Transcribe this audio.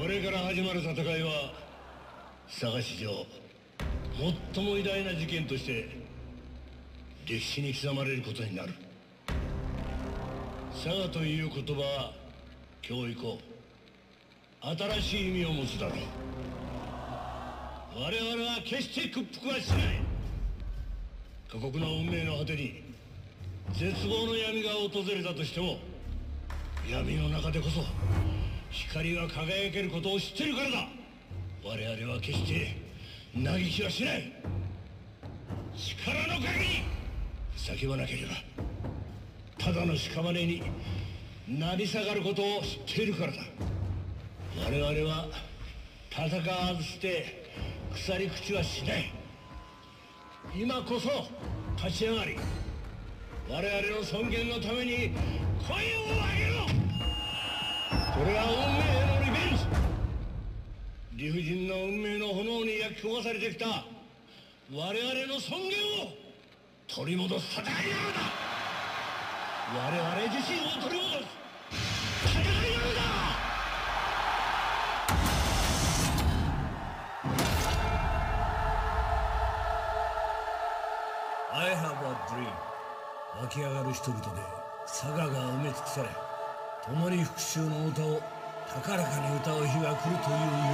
これから始まる戦いは佐賀史上最も偉大な事件として歴史に刻まれることになる。佐賀という言葉は今日以降新しい意味を持つだろう。我々は決して屈服はしない。過酷な運命の果てに絶望の闇が訪れたとしても闇の中でこそ。光が輝けることを知ってるからだ。我々は決して嘆きはしない。力の限り叫ばなければただの屍に成り下がることを知っているからだ。我々は戦わずして腐り口はしない。今こそ立ち上がり我々の尊厳のために声を上げろ。これは運命へのリベンジ。理不尽な運命の炎に焼き焦がされてきた。我々の尊厳を取り戻す戦いなのだ。我々自身を取り戻す戦いなのだ。I have a dream 湧き上がる人々で佐賀が埋め尽くされ。共に復讐の歌を高らかに歌う日が来るという